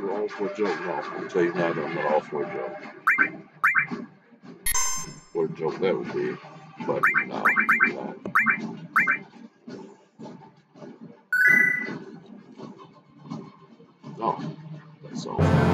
you all for a joke. I'm tell you now that I'm not all for a joke. What a joke that would be. But no, not. No, that's all.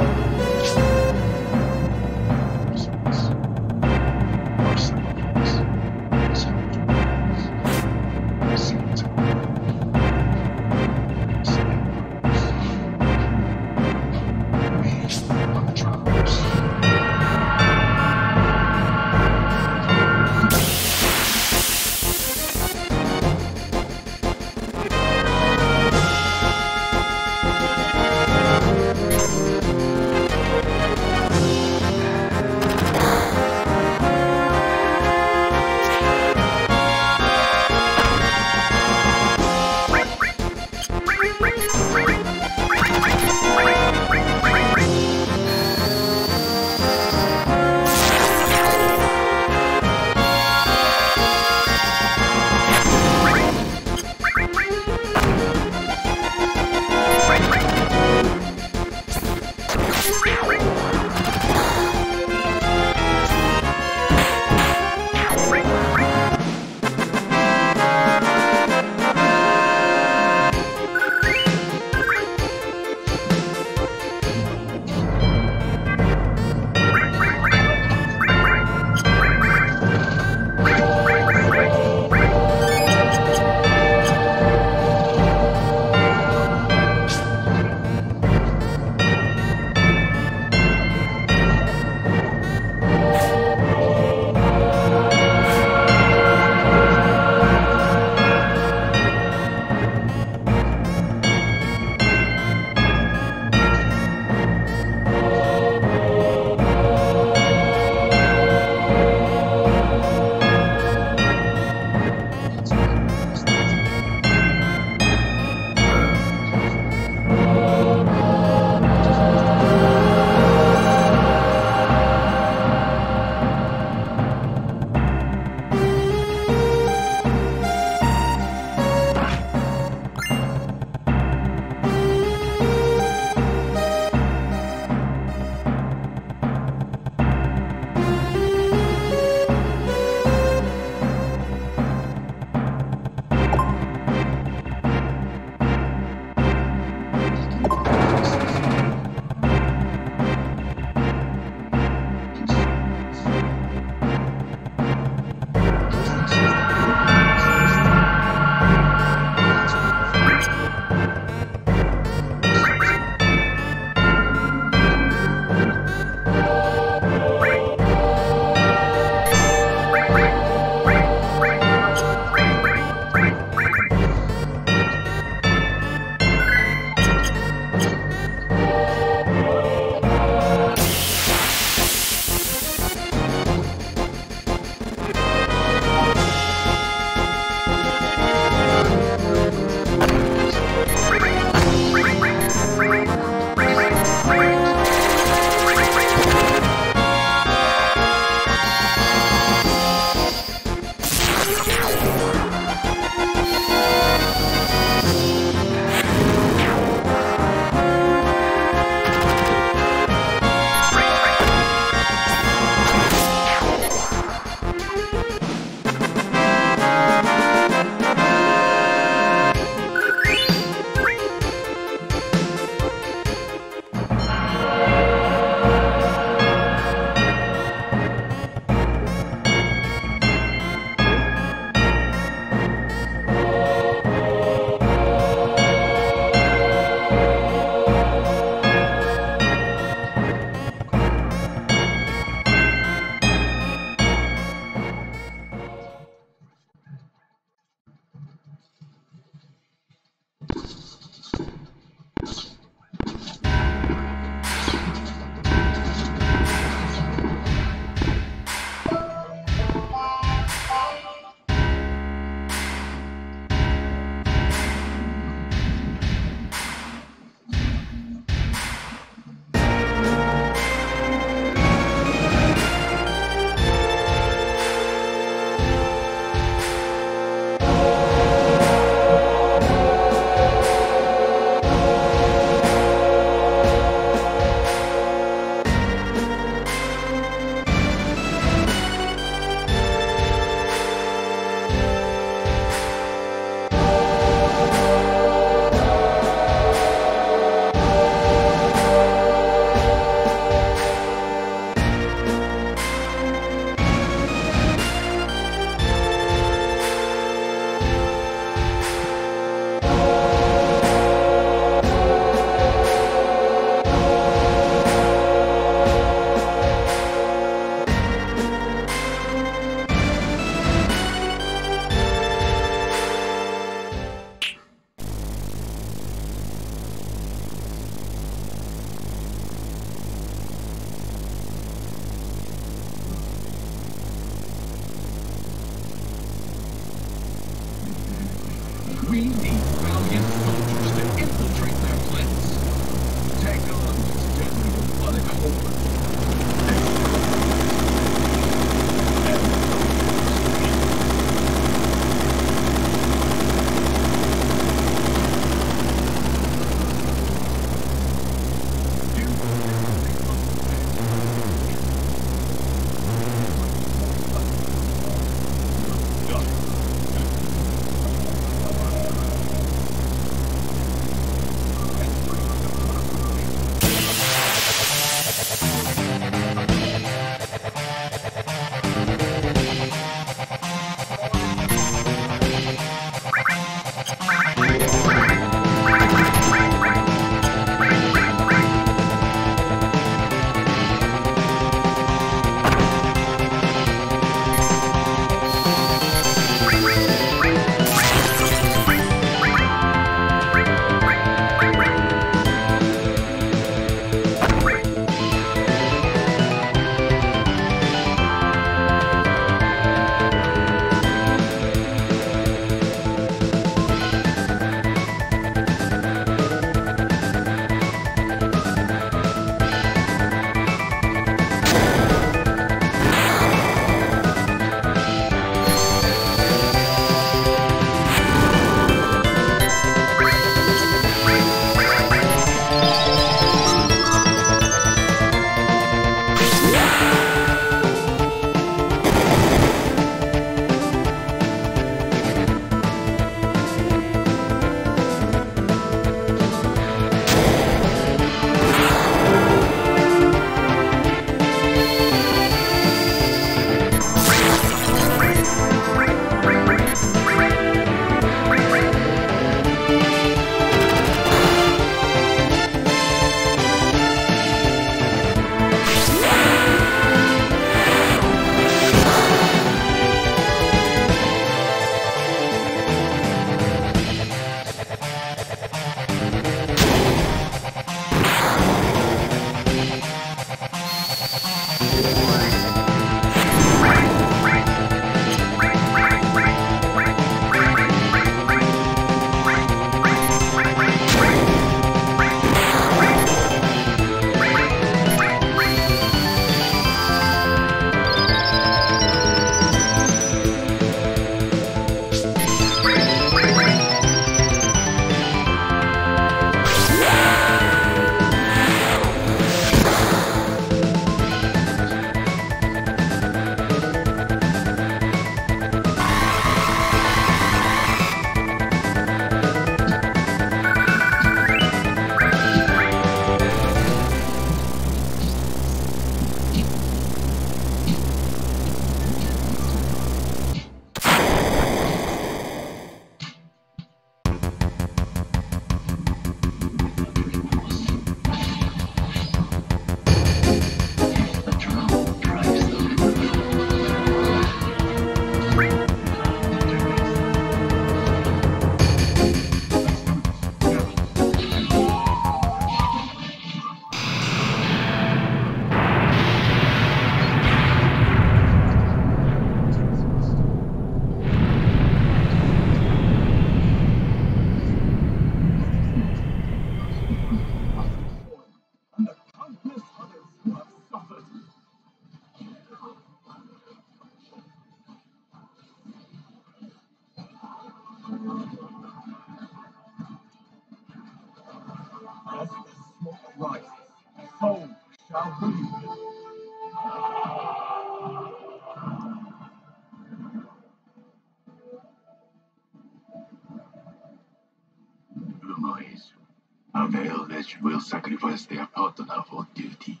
Will sacrifice their partner for duty.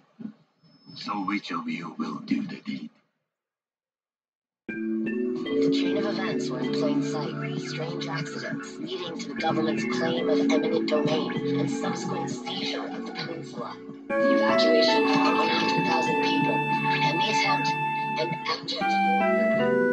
So which of you will do the deed? The chain of events were in plain sight. Strange accidents leading to the government's claim of eminent domain and subsequent seizure of the peninsula. The evacuation of 100,000 people and the attempt, an abject